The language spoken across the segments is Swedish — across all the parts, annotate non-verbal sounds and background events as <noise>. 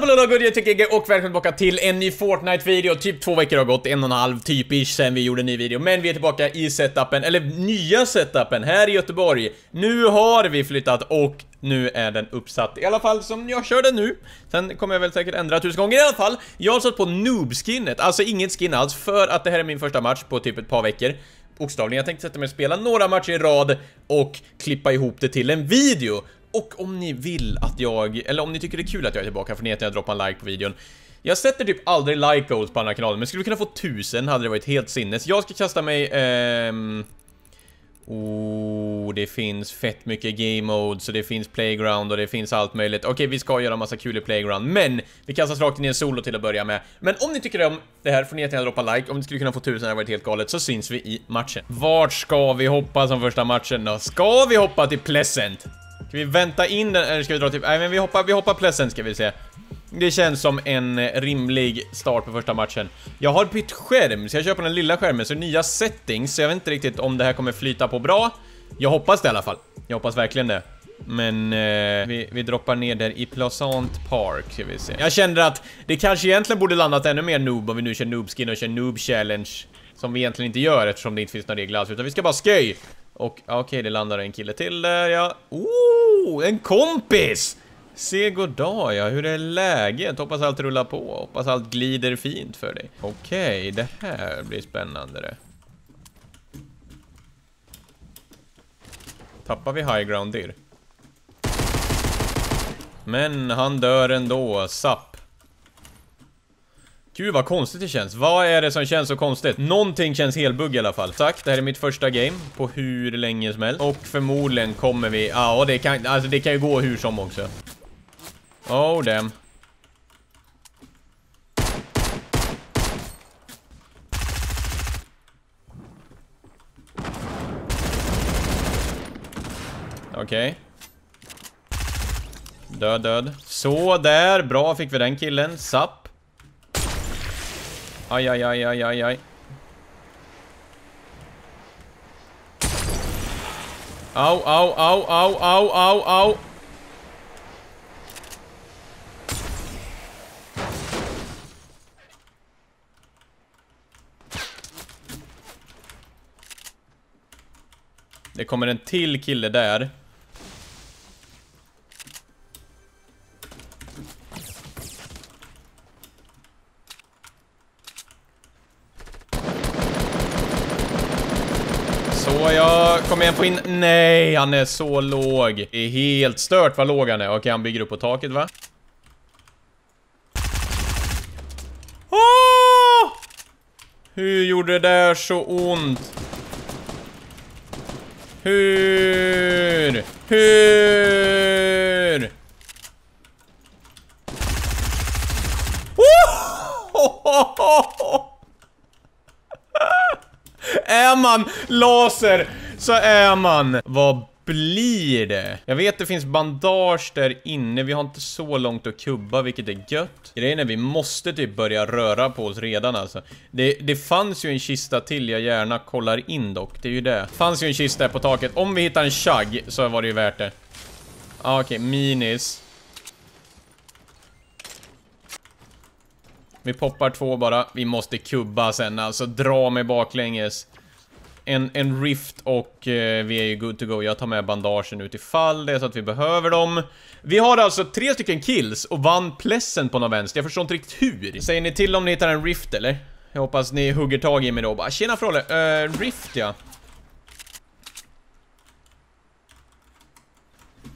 Hallå på god jag tycker och välkomna tillbaka till en ny Fortnite-video. Typ två veckor har gått, en och en halv typisch sen vi gjorde en ny video. Men vi är tillbaka i setupen, eller nya setupen, här i Göteborg. Nu har vi flyttat och nu är den uppsatt, i alla fall som jag kör den nu. Sen kommer jag väl säkert ändra tusen gånger i alla fall. Jag har satt på noob-skinnet, alltså inget skin alls, för att det här är min första match på typ ett par veckor bokstavligen. Jag tänkte sätta mig och spela några matcher i rad och klippa ihop det till en video. Och om ni vill att jag, eller om ni tycker det är kul att jag är tillbaka får ni att jag droppar en like på videon. Jag sätter typ aldrig like goals på andra kanalen, men skulle vi kunna få tusen hade det varit helt sinnes. Jag ska kasta mig, ehm... Oh, det finns fett mycket game modes och det finns playground och det finns allt möjligt. Okej, vi ska göra massa kul i playground, men vi kastas rakt in i en solo till att börja med. Men om ni tycker om det här får ni jättegärna droppa like. Om ni skulle kunna få tusen hade varit helt galet så syns vi i matchen. Vart ska vi hoppa som första matchen då? Ska vi hoppa till Pleasant? Ska vi vänta in den, eller ska vi dra till... Nej men vi hoppar, vi hoppar Pleasant ska vi se. Det känns som en eh, rimlig start på första matchen. Jag har bytt skärm, så jag kör på den lilla skärmen, så nya settings, så jag vet inte riktigt om det här kommer flyta på bra. Jag hoppas det i alla fall. Jag hoppas verkligen det. Men eh, vi, vi droppar ner där i Plaisant Park, ska vi se. Jag kände att det kanske egentligen borde landat ännu mer noob om vi nu kör noobskin och kör noob challenge. Som vi egentligen inte gör eftersom det inte finns några regler alls, utan vi ska bara sköj. Och okej, okay, det landar en kille till där, ja. Oh, en kompis! Se goddag, ja. Hur är läget? Hoppas allt rullar på. Hoppas allt glider fint för dig. Okej, okay, det här blir spännande det. Tappar vi high ground dir? Men han dör ändå, sapp. Gud vad konstigt det känns. Vad är det som känns så konstigt? Någonting känns helbugg i alla fall. Tack, det här är mitt första game på hur länge som helst. Och förmodligen kommer vi... Ja, det kan, alltså det kan ju gå hur som också. Oh damn. Okej. Okay. Död, död. Så där, bra fick vi den killen. Sapp. Aj, aj, aj, aj, aj, aj. Au, au, au, au, au, au, au. Det kommer en till kille där. Jag få in... Nej, han är så låg. Det är helt stört vad låg han är. Okej, han bygger upp på taket, va? Oh! Hur gjorde det där så ont? Hur? Hur? Oh! <laughs> Är man laser så är man. Vad blir det? Jag vet det finns bandage där inne, vi har inte så långt att kubba, vilket är gött. Grejen är vi måste typ börja röra på oss redan alltså. Det, det fanns ju en kista till jag gärna kollar in dock, det är ju det. fanns ju en kista här på taket, om vi hittar en chagg så var det ju värt det. Ah, Okej, okay. minis. Vi poppar två bara. Vi måste kubba sen, alltså dra mig baklänges. En, en rift och eh, vi är ju good to go. Jag tar med bandagen ut ifall det är så att vi behöver dem. Vi har alltså tre stycken kills och vann pleasant på någon vänster. Jag förstår inte riktigt hur. Säger ni till om ni hittar en rift eller? Jag hoppas ni hugger tag i mig då bara, tjena Frolle, uh, rift ja.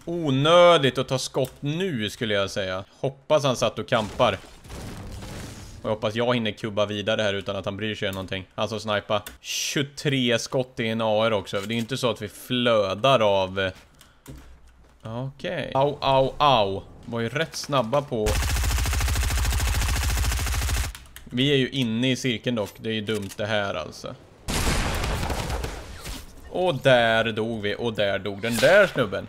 Onödigt att ta skott nu skulle jag säga. Hoppas han satt och kampar. Och jag hoppas jag hinner kubba vidare här utan att han bryr sig om någonting. Alltså snipa 23 skott i en AR också. Det är inte så att vi flödar av... Eh, Okej. Okay. Au, au, au. Var ju rätt snabba på... Vi är ju inne i cirkeln dock. Det är ju dumt det här alltså. Och där dog vi. Och där dog den där snubben.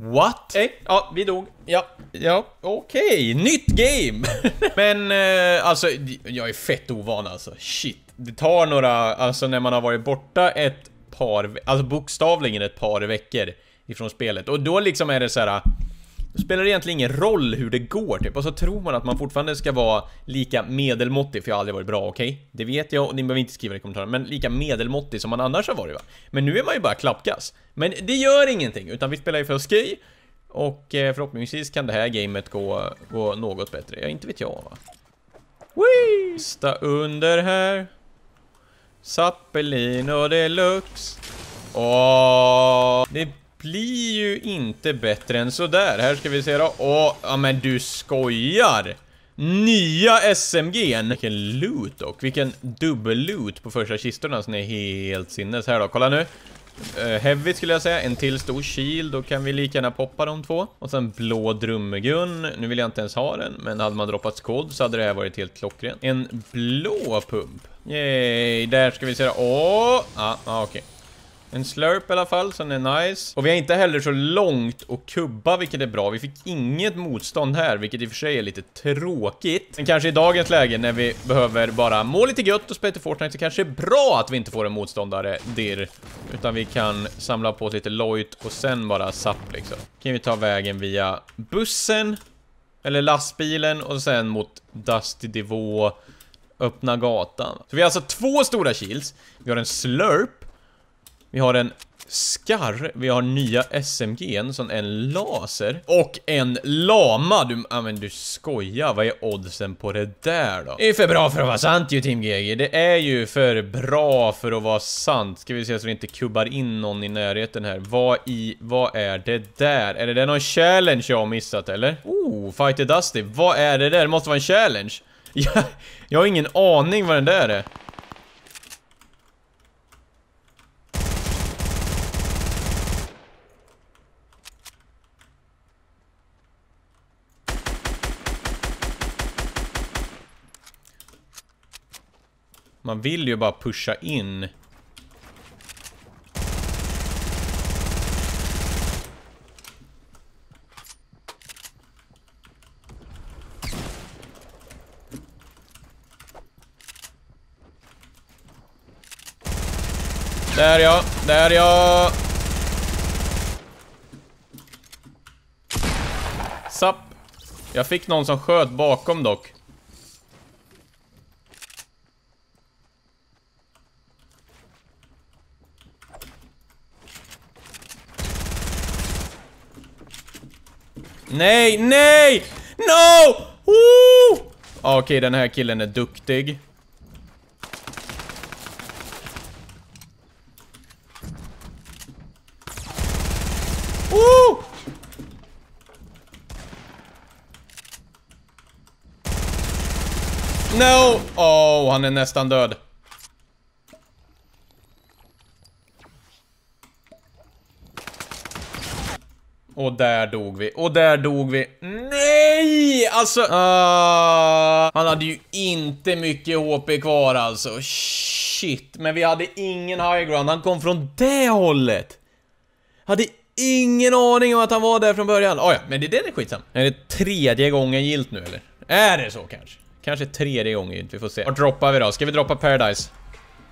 What? Nej, ja, vi dog. Ja, ja, okej. Okay. Nytt game! <laughs> Men, eh, alltså, jag är fett ovan alltså. Shit. Det tar några, alltså när man har varit borta ett par, alltså bokstavligen ett par veckor ifrån spelet. Och då liksom är det så här. Då spelar det egentligen ingen roll hur det går typ, och så tror man att man fortfarande ska vara lika medelmåttig, för jag har aldrig varit bra, okej? Okay? Det vet jag och ni behöver inte skriva det i kommentarerna, men lika medelmåttig som man annars har varit va? Men nu är man ju bara klappkass. Men det gör ingenting, utan vi spelar ju för skoj. Och eh, förhoppningsvis kan det här gamet gå, gå något bättre, ja inte vet jag va? Whee! Sta under här. Zappelino deluxe. Åh, det blir ju inte bättre än sådär. Här ska vi se då. Åh, ja men du skojar! Nya SMG'n! Vilken loot dock. Vilken dubbel-loot på första kistorna som är helt sinnes. Här då, kolla nu. Uh, heavy skulle jag säga, en till stor shield, då kan vi lika gärna poppa de två. Och sen blå drummegun, nu vill jag inte ens ha den, men hade man droppat skod så hade det här varit helt klockrent. En blå pump. Yay, där ska vi se då. Åh! Ah, ah, okej. Okay. En slurp i alla fall, så den är nice. Och vi har inte heller så långt att kubba, vilket är bra. Vi fick inget motstånd här, vilket i och för sig är lite tråkigt. Men kanske i dagens läge när vi behöver bara må lite gött och spela lite Fortnite så kanske det är bra att vi inte får en motståndare dirr. Utan vi kan samla på oss lite lojt och sen bara sapp liksom. Kan vi ta vägen via bussen, eller lastbilen och sen mot Dusty Divå, öppna gatan. Så vi har alltså två stora kills. vi har en slurp, vi har en skarr, vi har nya SMG, som en laser och en lama. Du, ah men du skojar, vad är oddsen på det där då? Det är för bra för att vara sant ju Team GG. Det är ju för bra för att vara sant. Ska vi se så det inte kubbar in någon i närheten här. Vad i, vad är det där? Är det där någon challenge jag har missat eller? Oh, Fighter Dusty, vad är det där? Det måste vara en challenge. <laughs> Jag, jag har ingen aning vad den där är. Man vill ju bara pusha in. Där ja, där ja. Sapp. Jag fick någon som sköt bakom dock. Nej, nej! No! Ah, okej, okay, den här killen är duktig. Woo! No! Oh, han är nästan död. Och där dog vi. Och där dog vi. Nej! Alltså... Uh, han hade ju inte mycket HP kvar alltså. Shit. Men vi hade ingen high ground. Han kom från det hållet. Hade ingen aning om att han var där från början. Oh, ja, men det, det är skitsam. Är det tredje gången gilt nu eller? Är det så kanske? Kanske tredje gången gilt, vi får se. Vart droppar vi då? Ska vi droppa Paradise?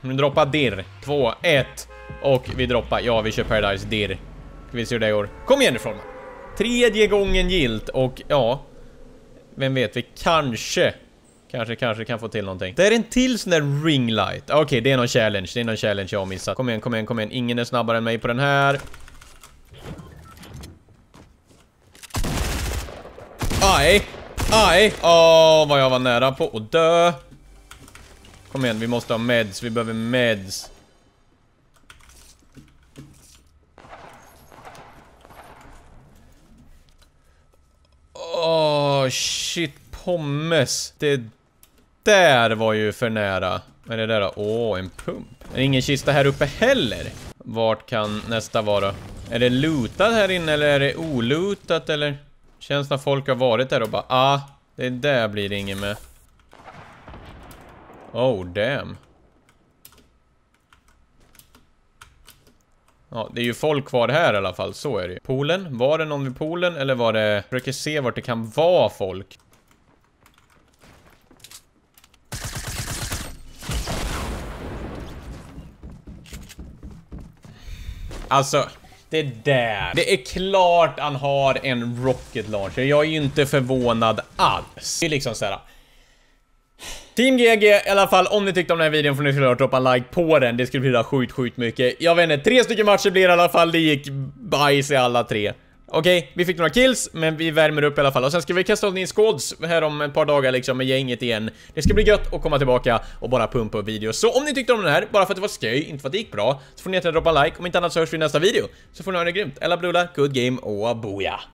Nu droppar dirr. Två, ett. Och vi droppar, ja vi kör Paradise dirr. Ska vi se hur det går. Kom igen nu Frolman. Tredje gången gilt och ja... Vem vet, vi kanske... Kanske, kanske kan få till någonting. Det är en till sån där ringlight. Okej, okay, det är någon challenge. Det är någon challenge jag har missat. Kom igen, kom igen, kom igen. Ingen är snabbare än mig på den här. Aj! Aj! Åh, oh, vad jag var nära på att dö. Kom igen, vi måste ha meds. Vi behöver meds. Åh, oh, shit. Pommes. Det där var ju för nära. Vad är det där då? Åh, en pump. Är ingen kista här uppe heller? Vart kan nästa vara? Är det lutat här inne eller är det olutat eller? Känns när folk har varit där och bara ah, det där blir det ingen med. Oh, damn. Ja, det är ju folk kvar här i alla fall, så är det ju. Poolen, var det någon vid poolen eller var det... Jag försöker se vart det kan vara folk. Alltså, det där. Det är klart han har en rocket launcher. Jag är ju inte förvånad alls. Det är liksom såhär... Team GG i alla fall, om ni tyckte om den här videon får ni såklart droppa en like på den. Det skulle betyda sjukt, sjukt mycket. Jag vet inte, tre stycken matcher blir det i alla fall. Det gick bajs i alla tre. Okej, okay, vi fick några kills, men vi värmer upp i alla fall. Och sen ska vi kasta in squads här om ett par dagar liksom med gänget igen. Det ska bli gött att komma tillbaka och bara pumpa upp videos. Så om ni tyckte om den här, bara för att det var sköj, inte för att det gick bra, så får ni jättegärna droppa en like. Om inte annat så hörs vi i nästa video. Så får ni ha det grymt. Ella Brula, good game och boja!